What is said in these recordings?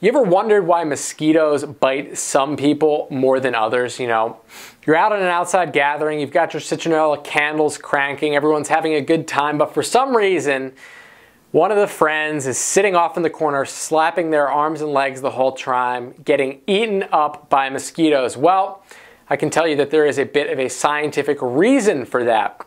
You ever wondered why mosquitoes bite some people more than others? You know, you're out at an outside gathering, you've got your citronella candles cranking, everyone's having a good time, but for some reason, one of the friends is sitting off in the corner, slapping their arms and legs the whole time, getting eaten up by mosquitoes. Well, I can tell you that there is a bit of a scientific reason for that.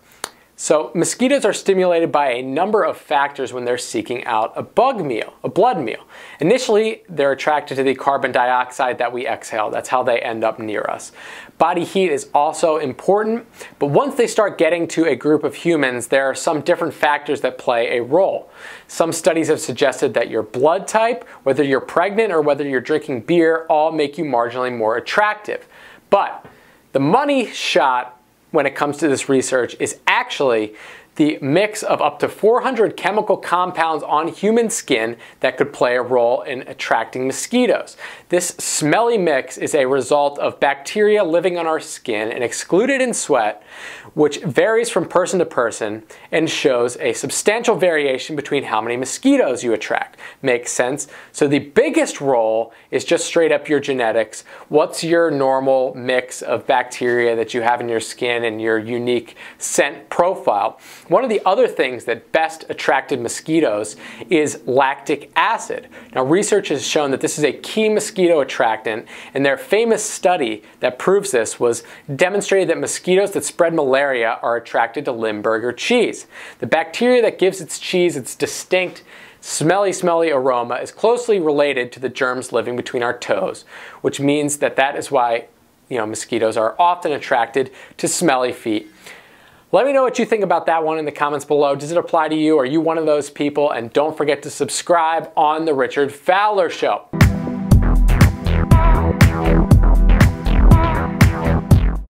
So mosquitoes are stimulated by a number of factors when they're seeking out a bug meal, a blood meal. Initially, they're attracted to the carbon dioxide that we exhale. That's how they end up near us. Body heat is also important, but once they start getting to a group of humans, there are some different factors that play a role. Some studies have suggested that your blood type, whether you're pregnant or whether you're drinking beer, all make you marginally more attractive. But the money shot when it comes to this research is actually the mix of up to 400 chemical compounds on human skin that could play a role in attracting mosquitoes. This smelly mix is a result of bacteria living on our skin and excluded in sweat, which varies from person to person and shows a substantial variation between how many mosquitoes you attract. Makes sense? So the biggest role is just straight up your genetics. What's your normal mix of bacteria that you have in your skin and your unique scent profile? One of the other things that best attracted mosquitoes is lactic acid. Now, research has shown that this is a key mosquito attractant, and their famous study that proves this was demonstrated that mosquitoes that spread malaria are attracted to Limburger cheese. The bacteria that gives its cheese its distinct smelly, smelly aroma is closely related to the germs living between our toes, which means that that is why you know, mosquitoes are often attracted to smelly feet. Let me know what you think about that one in the comments below. Does it apply to you? Are you one of those people? And don't forget to subscribe on The Richard Fowler Show.